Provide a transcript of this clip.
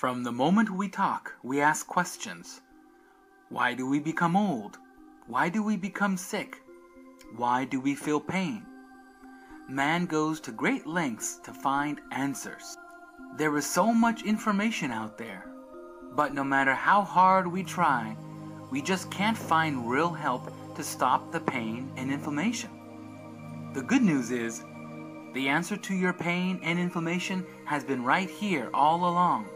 From the moment we talk, we ask questions. Why do we become old? Why do we become sick? Why do we feel pain? Man goes to great lengths to find answers. There is so much information out there, but no matter how hard we try, we just can't find real help to stop the pain and inflammation. The good news is, the answer to your pain and inflammation has been right here all along.